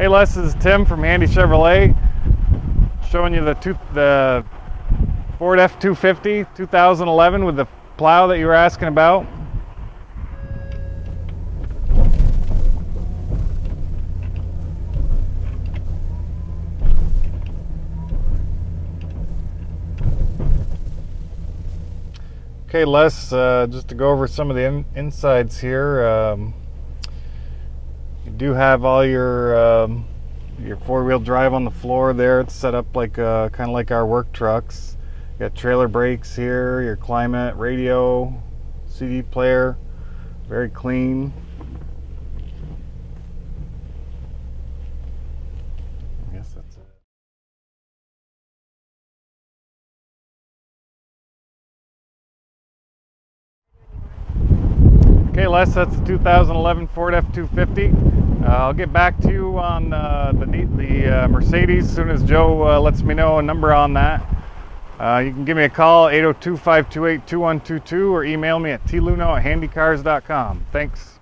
Hey Les, this is Tim from Handy Chevrolet, showing you the two, the Ford F250 2011 with the plow that you were asking about. Okay, Les, uh, just to go over some of the in insides here. Um, you do have all your um, your four-wheel drive on the floor there. It's set up like uh, kind of like our work trucks. You got trailer brakes here, your climate, radio, CD player, very clean. Okay, Les, that's the 2011 Ford F250. Uh, I'll get back to you on uh, the, the uh, Mercedes as soon as Joe uh, lets me know a number on that. Uh, you can give me a call, 802-528-2122, or email me at tluneau at handycars.com. Thanks.